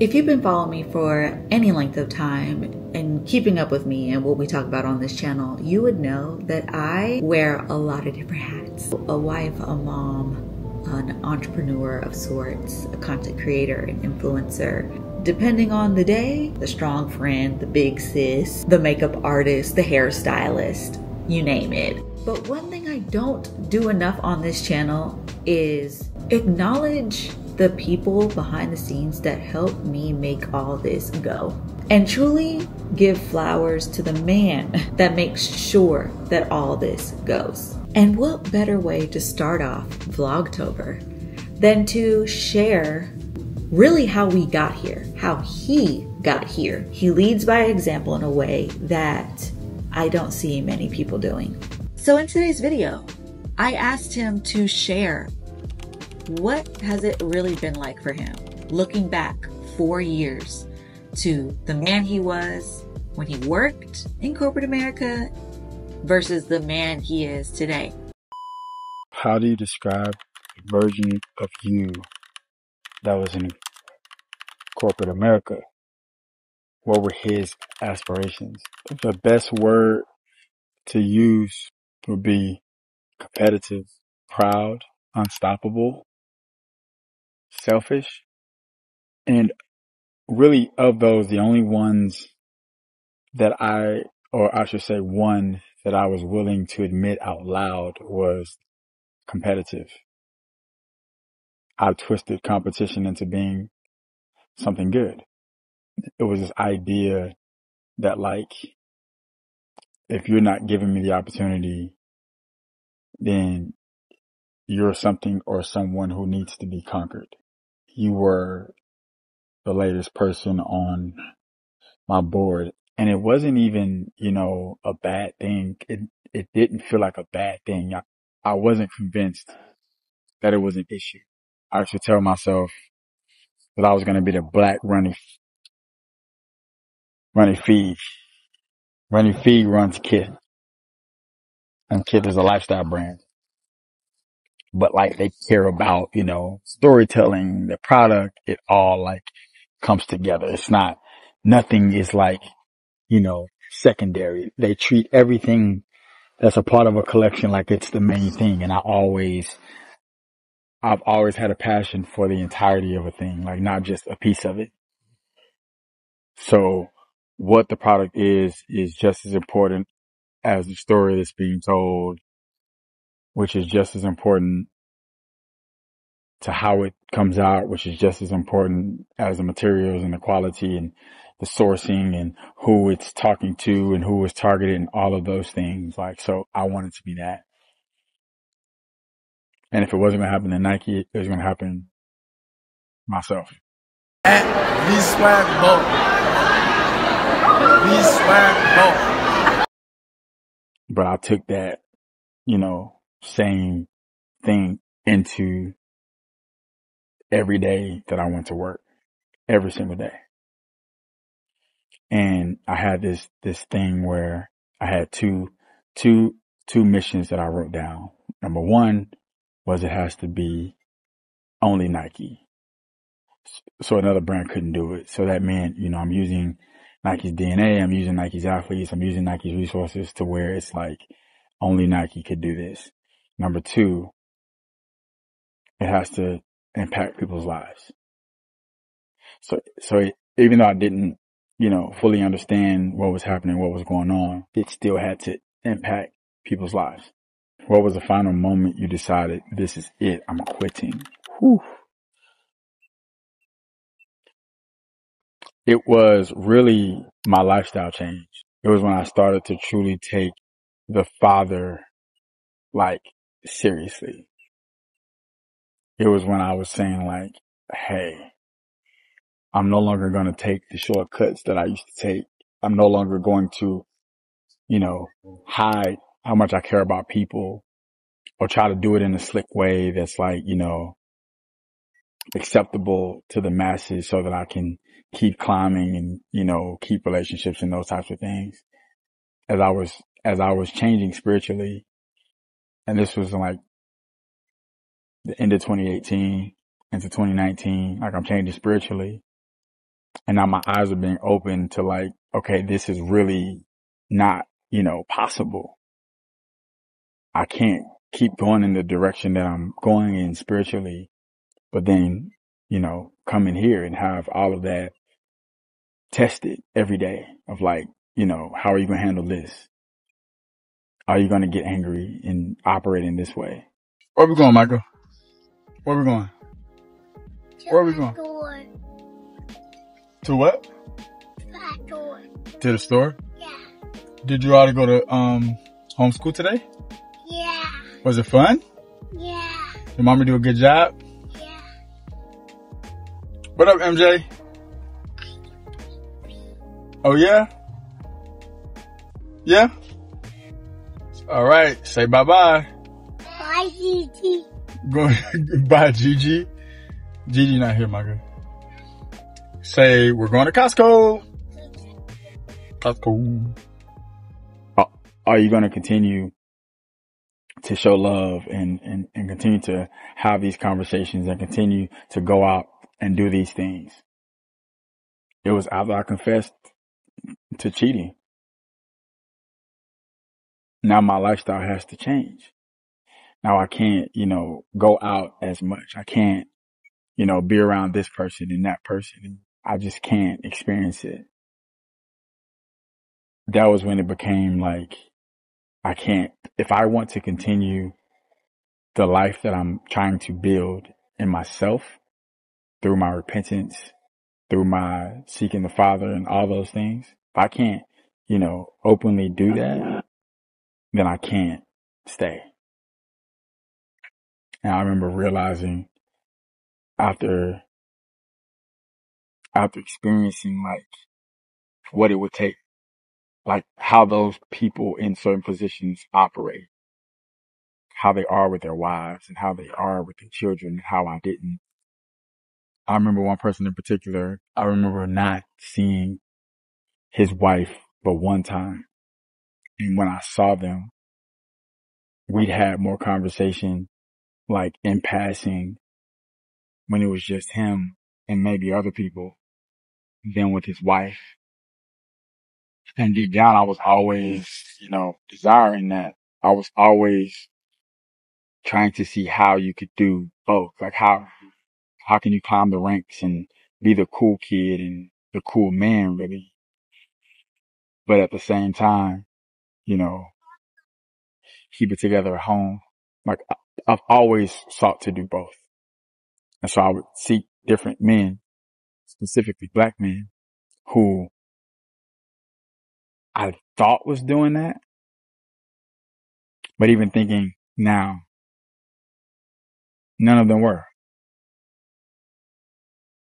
If you've been following me for any length of time and keeping up with me and what we talk about on this channel, you would know that I wear a lot of different hats. A wife, a mom, an entrepreneur of sorts, a content creator, an influencer. Depending on the day, the strong friend, the big sis, the makeup artist, the hairstylist, you name it. But one thing I don't do enough on this channel is acknowledge the people behind the scenes that help me make all this go. And truly give flowers to the man that makes sure that all this goes. And what better way to start off Vlogtober than to share really how we got here, how he got here. He leads by example in a way that I don't see many people doing. So in today's video, I asked him to share what has it really been like for him looking back four years to the man he was when he worked in corporate America versus the man he is today? How do you describe the version of you that was in corporate America? What were his aspirations? The best word to use would be competitive, proud, unstoppable, selfish. And really of those, the only ones that I, or I should say one that I was willing to admit out loud was competitive. I twisted competition into being something good. It was this idea that like, if you're not giving me the opportunity, then you're something or someone who needs to be conquered you were the latest person on my board. And it wasn't even, you know, a bad thing. It, it didn't feel like a bad thing. I, I wasn't convinced that it was an issue. I used to tell myself that I was going to be the black Ronnie, Ronnie Fieg. Ronnie Fieg runs Kith. And Kith is a lifestyle brand but like they care about, you know, storytelling, the product, it all like comes together. It's not, nothing is like, you know, secondary. They treat everything that's a part of a collection like it's the main thing. And I always, I've always had a passion for the entirety of a thing, like not just a piece of it. So what the product is, is just as important as the story that's being told which is just as important to how it comes out, which is just as important as the materials and the quality and the sourcing and who it's talking to and who it's targeted and all of those things. Like, so I wanted to be that. And if it wasn't going to happen to Nike, it was going to happen myself. At V Swag Boat. V Swag Boat. But I took that, you know, same thing into every day that I went to work, every single day. And I had this, this thing where I had two, two, two missions that I wrote down. Number one was it has to be only Nike. So another brand couldn't do it. So that meant, you know, I'm using Nike's DNA. I'm using Nike's athletes. I'm using Nike's resources to where it's like only Nike could do this. Number two, it has to impact people's lives. So, so even though I didn't, you know, fully understand what was happening, what was going on, it still had to impact people's lives. What was the final moment you decided this is it? I'm quitting. Whew. It was really my lifestyle change. It was when I started to truly take the father like seriously. It was when I was saying like, Hey, I'm no longer going to take the shortcuts that I used to take. I'm no longer going to, you know, hide how much I care about people or try to do it in a slick way that's like, you know, acceptable to the masses so that I can keep climbing and, you know, keep relationships and those types of things. As I was, as I was changing spiritually, and this was like the end of 2018 into 2019, like I'm changing spiritually. And now my eyes are being opened to like, okay, this is really not, you know, possible. I can't keep going in the direction that I'm going in spiritually, but then, you know, come in here and have all of that tested every day of like, you know, how are you going to handle this? Are you going to get angry and operate in this way? Where we going, Michael? Where we going? Where are we going? Door. To what? That door. To the store? Yeah. Did you all go to, um, homeschool today? Yeah. Was it fun? Yeah. Did mommy do a good job? Yeah. What up, MJ? Oh yeah? Yeah? All right. Say bye bye. Bye, Gigi. Go bye, Gigi. Gigi not here, my girl. Say we're going to Costco. Costco. Are- Are you going to continue to show love and, and, and continue to have these conversations and continue to go out and do these things? It was after I confessed to cheating. Now my lifestyle has to change. Now I can't, you know, go out as much. I can't, you know, be around this person and that person. I just can't experience it. That was when it became like, I can't, if I want to continue the life that I'm trying to build in myself through my repentance, through my seeking the Father and all those things, if I can't, you know, openly do that, then I can't stay. And I remember realizing after, after experiencing like what it would take, like how those people in certain positions operate, how they are with their wives and how they are with their children, and how I didn't. I remember one person in particular, I remember not seeing his wife but one time. And when I saw them, we'd had more conversation, like in passing, when it was just him and maybe other people than with his wife. And deep down, I was always, you know, desiring that. I was always trying to see how you could do both. Like how, how can you climb the ranks and be the cool kid and the cool man really? But at the same time, you know, keep it together at home. Like I've always sought to do both. And so I would seek different men, specifically black men who I thought was doing that. But even thinking now, none of them were.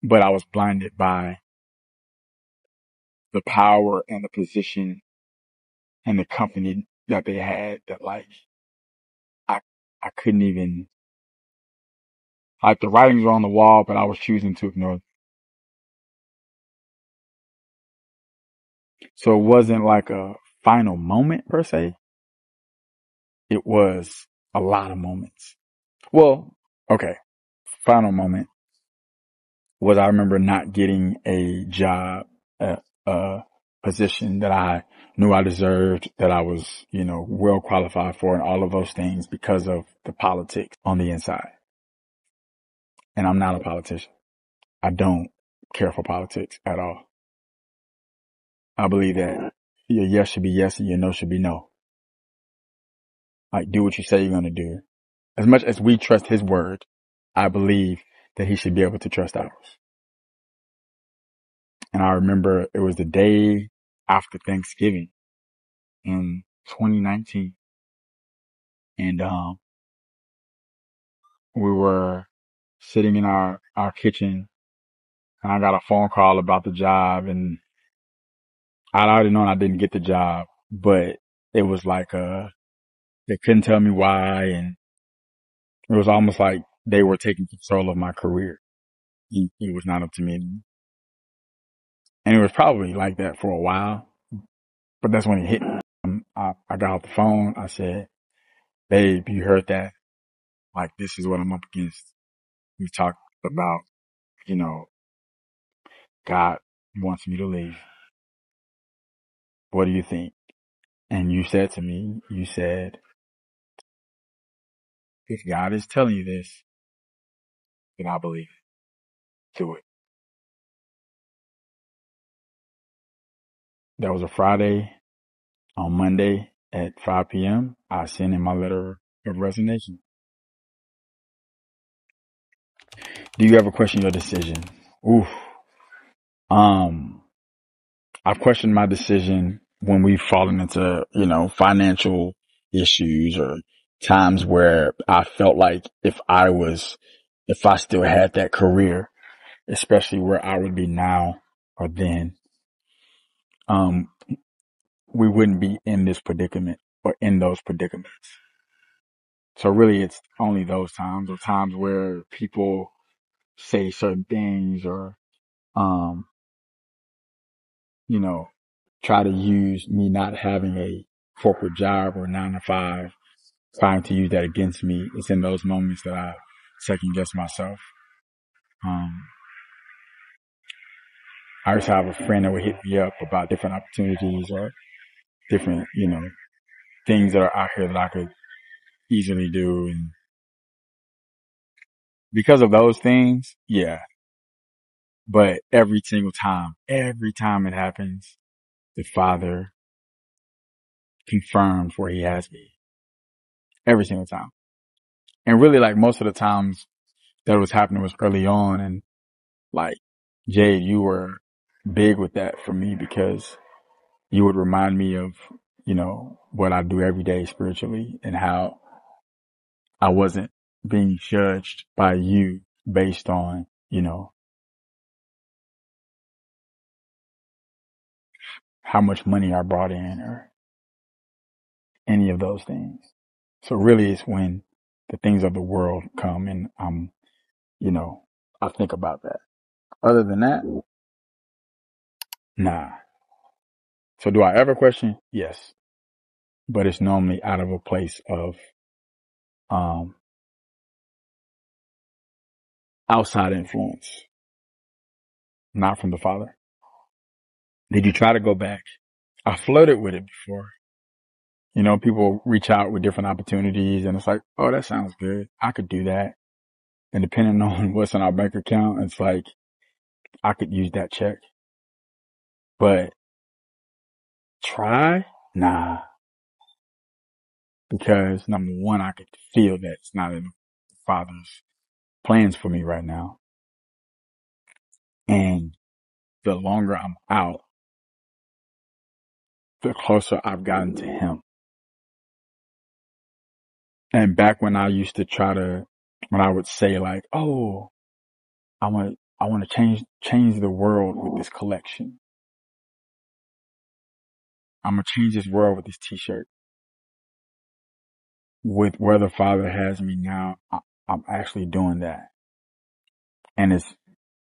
But I was blinded by the power and the position and the company that they had that like I I couldn't even like the writings were on the wall, but I was choosing to ignore. them. So it wasn't like a final moment per se. It was a lot of moments. Well, okay. Final moment was I remember not getting a job at a position that I knew I deserved, that I was, you know, well qualified for and all of those things because of the politics on the inside. And I'm not a politician. I don't care for politics at all. I believe that your yes should be yes and your no should be no. Like do what you say you're going to do. As much as we trust his word, I believe that he should be able to trust ours. And I remember it was the day after Thanksgiving in 2019. And, um, we were sitting in our, our kitchen and I got a phone call about the job and I'd already known I didn't get the job, but it was like, uh, they couldn't tell me why. And it was almost like they were taking control of my career. It, was not up to me. And it was probably like that for a while, but that's when it hit me. Um, I, I got off the phone. I said, babe, you heard that? Like, this is what I'm up against. We talked about, you know, God wants me to leave. What do you think? And you said to me, you said, if God is telling you this, then I believe it. Do it. That was a Friday. On Monday at 5 p.m., I sent in my letter of resignation. Do you ever question your decision? Oof. Um, I've questioned my decision when we've fallen into, you know, financial issues or times where I felt like if I was, if I still had that career, especially where I would be now or then, um, we wouldn't be in this predicament or in those predicaments. So really it's only those times or times where people say certain things or, um, you know, try to use me not having a corporate job or nine to five, trying to use that against me. It's in those moments that I second guess myself. Um, I used to have a friend that would hit me up about different opportunities or different, you know, things that are out here that I could easily do. And because of those things, yeah. But every single time, every time it happens, the father confirms where he has me. Every single time. And really like most of the times that was happening was early on and like Jade, you were big with that for me because you would remind me of, you know, what I do every day spiritually and how I wasn't being judged by you based on, you know, how much money I brought in or any of those things. So really it's when the things of the world come and I'm, you know, I think about that. Other than that, nah. So do I ever question? Yes. But it's normally out of a place of, um, outside influence, not from the father. Did you try to go back? I flirted with it before. You know, people reach out with different opportunities and it's like, oh, that sounds good. I could do that. And depending on what's in our bank account, it's like, I could use that check. But try? Nah. Because number one, I could feel that it's not in the father's plans for me right now. And the longer I'm out, the closer I've gotten to him. And back when I used to try to, when I would say like, oh, I want, I want to change, change the world with this collection. I'm to change this world with this t-shirt. With where the father has me now, I, I'm actually doing that. And it's,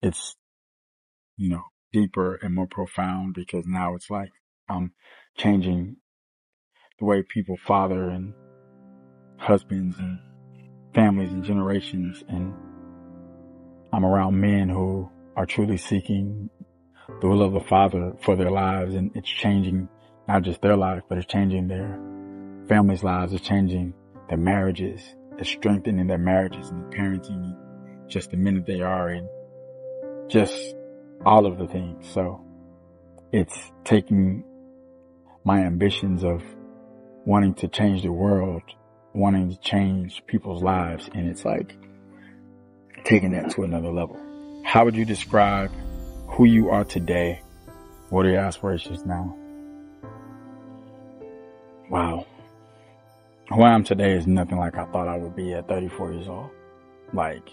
it's, you know, deeper and more profound because now it's like I'm changing the way people father and husbands and families and generations. And I'm around men who are truly seeking the will of the Father for their lives. And it's changing not just their life, but it's changing their families' lives. It's changing their marriages. It's strengthening their marriages and parenting just the minute they are and just all of the things. So it's taking my ambitions of wanting to change the world wanting to change people's lives. And it's like taking that to another level. How would you describe who you are today? What are your aspirations now? Wow. Who I am today is nothing like I thought I would be at 34 years old. Like,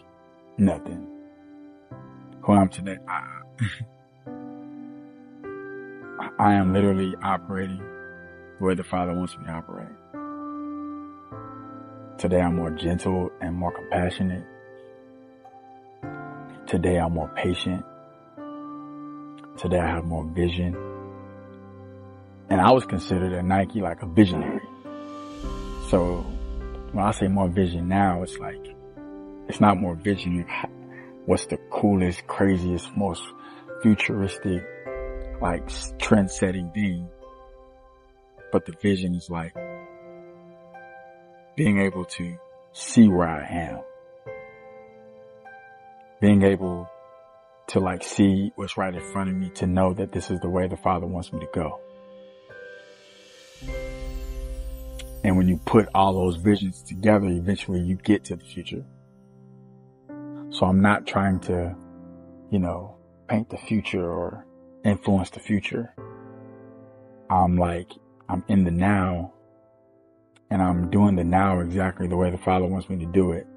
nothing. Who I am today, I, I am literally operating the way the Father wants me to operate. Today I'm more gentle and more compassionate. Today I'm more patient. Today I have more vision. And I was considered at Nike like a visionary. So when I say more vision now, it's like, it's not more vision. What's the coolest, craziest, most futuristic, like trend setting thing. But the vision is like being able to see where I am. Being able to like see what's right in front of me to know that this is the way the Father wants me to go. And when you put all those visions together, eventually you get to the future. So I'm not trying to, you know, paint the future or influence the future. I'm like, I'm in the now and I'm doing the now exactly the way the Father wants me to do it.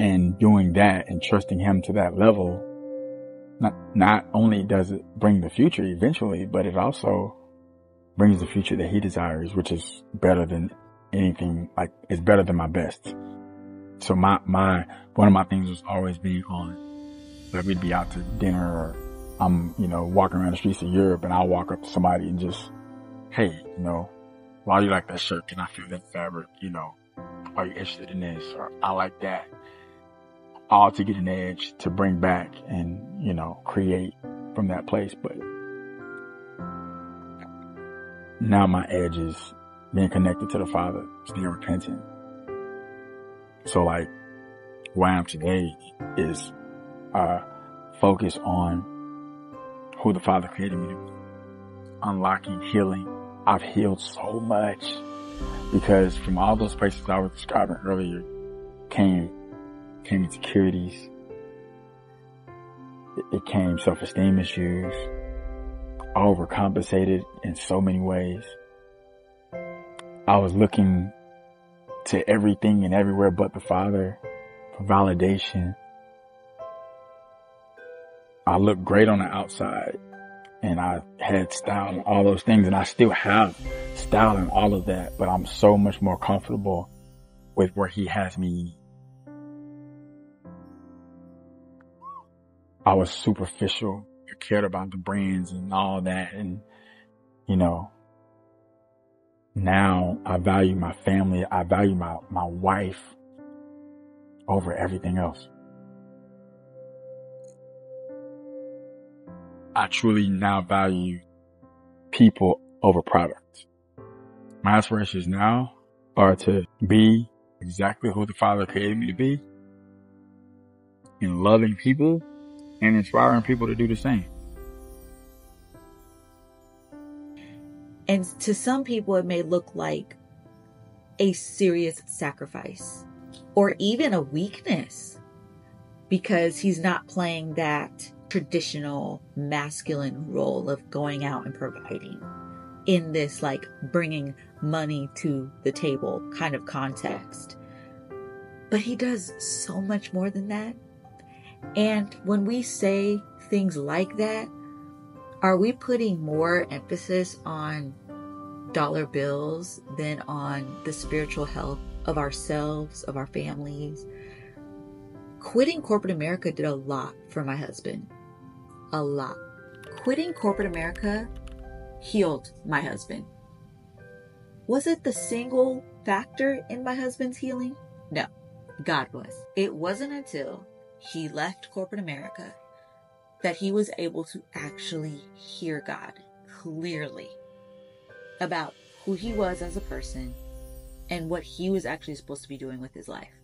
And doing that and trusting Him to that level, not, not only does it bring the future eventually, but it also brings the future that He desires, which is better than anything, like, it's better than my best. So my, my, one of my things was always being on, like we'd be out to dinner or I'm, you know, walking around the streets of Europe and I'll walk up to somebody and just, hey, you know, why do you like that shirt? Can I feel that fabric? You know, are you interested in this? Or I like that. All to get an edge to bring back and, you know, create from that place. But now my edge is being connected to the Father, being repentant. So like where I am today is, uh, focus on who the Father created me to be. Unlocking healing. I've healed so much because from all those places I was describing earlier came, came insecurities. It, it came self-esteem issues. I overcompensated in so many ways. I was looking to everything and everywhere but the Father for validation. I looked great on the outside and I had style and all those things and I still have style and all of that, but I'm so much more comfortable with where he has me. I was superficial. Cared about the brands and all that and, you know, now I value my family. I value my, my wife over everything else. I truly now value people over products. My aspirations now are to be exactly who the Father created me to be in loving people and inspiring people to do the same. And to some people, it may look like a serious sacrifice or even a weakness because he's not playing that traditional masculine role of going out and providing in this like bringing money to the table kind of context. But he does so much more than that. And when we say things like that, are we putting more emphasis on dollar bills than on the spiritual health of ourselves, of our families? Quitting corporate America did a lot for my husband. A lot. Quitting corporate America healed my husband. Was it the single factor in my husband's healing? No, God was. It wasn't until he left corporate America that he was able to actually hear God clearly about who he was as a person and what he was actually supposed to be doing with his life.